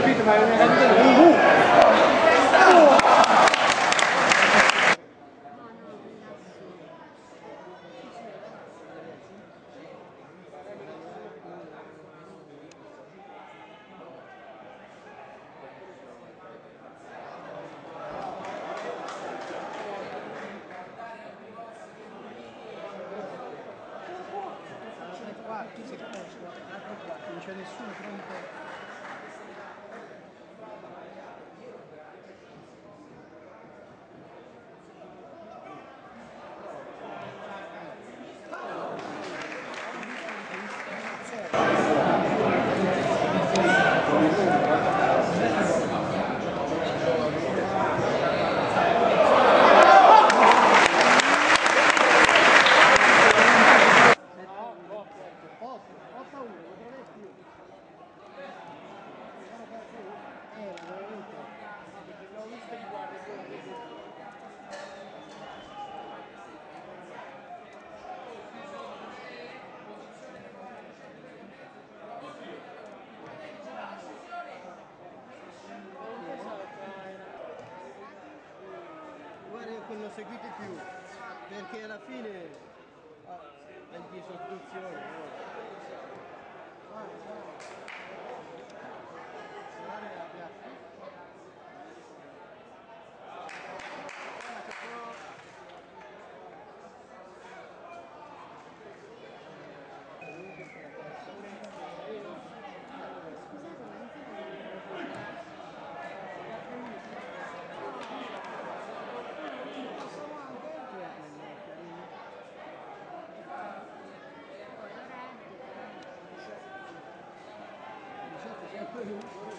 capito, ma è una non c'è nessuno pronto. Non seguite più perché alla fine over here.